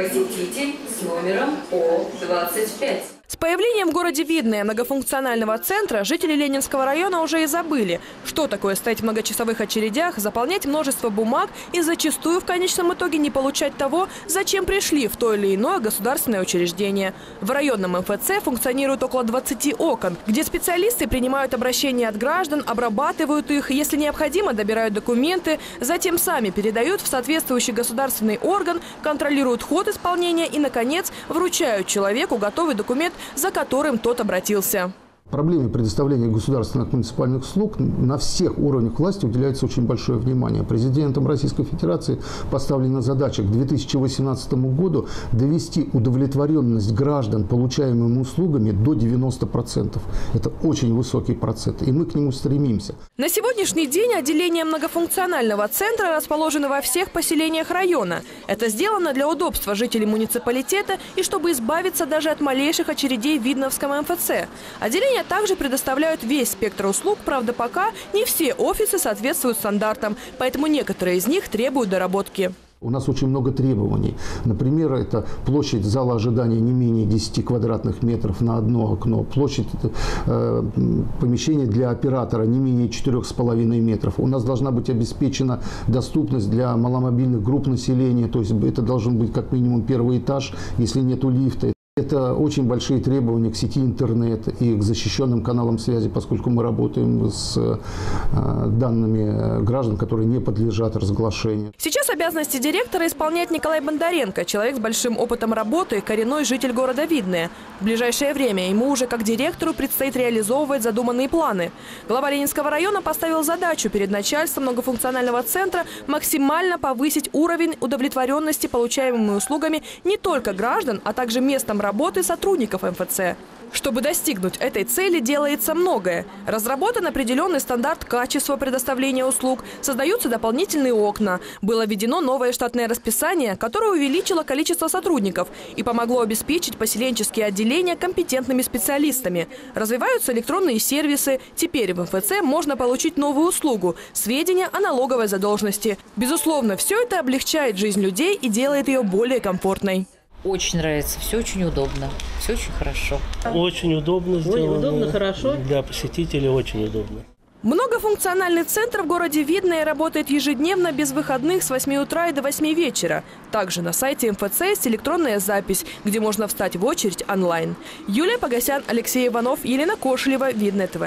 Посетитель с номером О25. С появлением в городе Видное многофункционального центра жители Ленинского района уже и забыли, что такое стоять в многочасовых очередях, заполнять множество бумаг и зачастую в конечном итоге не получать того, зачем пришли в то или иное государственное учреждение. В районном МФЦ функционирует около 20 окон, где специалисты принимают обращения от граждан, обрабатывают их, если необходимо, добирают документы, затем сами передают в соответствующий государственный орган, контролируют ход исполнения и, наконец, вручают человеку готовый документ за которым тот обратился. Проблеме предоставления государственных муниципальных услуг на всех уровнях власти уделяется очень большое внимание. Президентом Российской Федерации поставлена задача к 2018 году довести удовлетворенность граждан получаемыми услугами до 90%. Это очень высокий процент, и мы к нему стремимся. На сегодняшний день отделение многофункционального центра расположено во всех поселениях района. Это сделано для удобства жителей муниципалитета и чтобы избавиться даже от малейших очередей в Видновском МФЦ. Отделение Компания также предоставляют весь спектр услуг, правда пока не все офисы соответствуют стандартам, поэтому некоторые из них требуют доработки. У нас очень много требований. Например, это площадь зала ожидания не менее 10 квадратных метров на одно окно, площадь э, помещения для оператора не менее 4,5 метров. У нас должна быть обеспечена доступность для маломобильных групп населения, то есть это должен быть как минимум первый этаж, если нет лифта. Это очень большие требования к сети интернет и к защищенным каналам связи, поскольку мы работаем с э, данными граждан, которые не подлежат разглашению. Сейчас обязанности директора исполняет Николай Бондаренко, человек с большим опытом работы, коренной житель города Видное. В ближайшее время ему уже как директору предстоит реализовывать задуманные планы. Глава Ленинского района поставил задачу перед начальством многофункционального центра максимально повысить уровень удовлетворенности получаемыми услугами не только граждан, а также местным работникам работы сотрудников МФЦ. Чтобы достигнуть этой цели, делается многое. Разработан определенный стандарт качества предоставления услуг, создаются дополнительные окна. Было введено новое штатное расписание, которое увеличило количество сотрудников и помогло обеспечить поселенческие отделения компетентными специалистами. Развиваются электронные сервисы. Теперь в МФЦ можно получить новую услугу – сведения о налоговой задолженности. Безусловно, все это облегчает жизнь людей и делает ее более комфортной. Очень нравится, все очень удобно, все очень хорошо. Очень удобно сделано. Очень удобно, хорошо. Для посетителей очень удобно. Многофункциональный центр в городе Видное работает ежедневно без выходных с 8 утра и до 8 вечера. Также на сайте МФЦ есть электронная запись, где можно встать в очередь онлайн. Юлия Погосян, Алексей Иванов, Елена Кошелева, Видное ТВ.